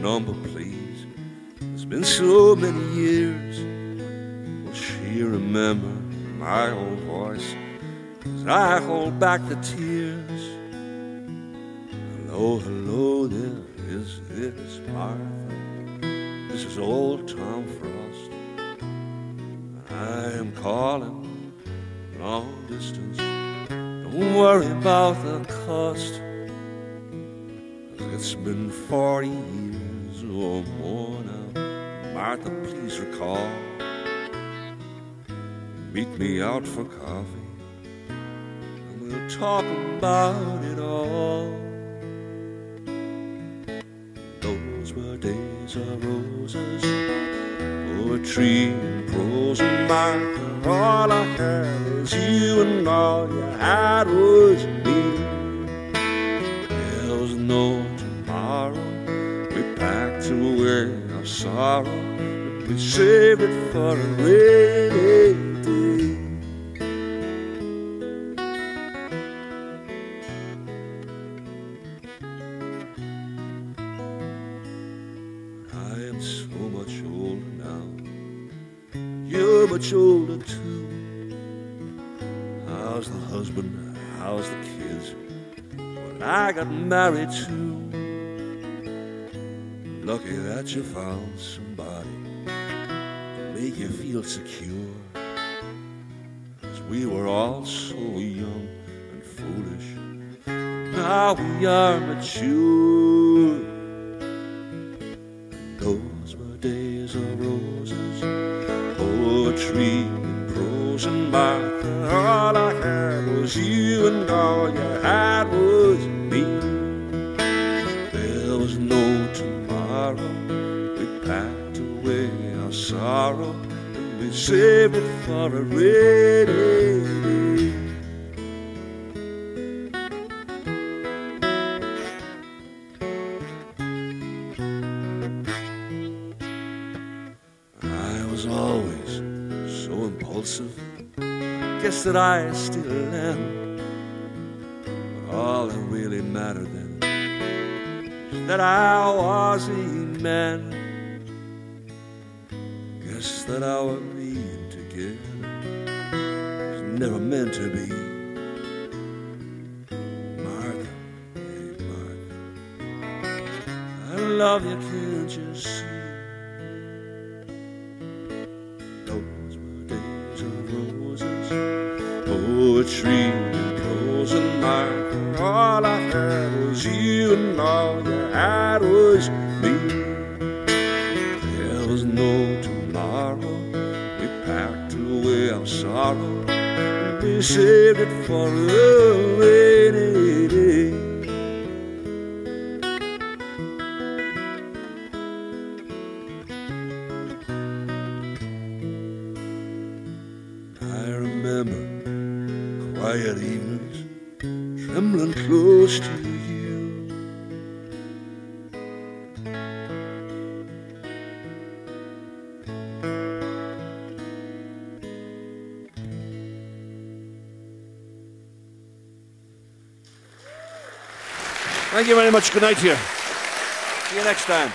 number, please? It's been so many years. Will she remember my old voice as I hold back the tears? Hello, hello, there is this Martha. This is old Tom Frost. I am calling long distance. Don't worry about the cost. It's been 40 years or more now. Martha, please recall. Meet me out for coffee. And we'll talk about it all. Those were days of roses, oh, poetry and prose and Martha. All I had was you, and all you had was me. Away our sorrow, but we saved it for a rainy day. I am so much older now. You're much older too. How's the husband? How's the kids? Well, I got married too. Lucky that you found somebody to make you feel secure. 'Cause we were all so young and foolish. Now we are mature. Those were days of roses, poetry and prose and Martha. All I had was you, and all you had was tomorrow. We packed away our sorrow, and we saved it for a rainy day. I was always so impulsive. Guess that I still am. But all that really mattered then that I was a man. Guess that our being together was never meant to be. Martha, hey Martha, I love you, can't you see? Those were days of roses, oh, poetry tomorrow. We packed away our sorrow, we saved it for a rainy day. I remember quiet evenings, trembling close to you. Thank you very much. Good night to you. See you next time.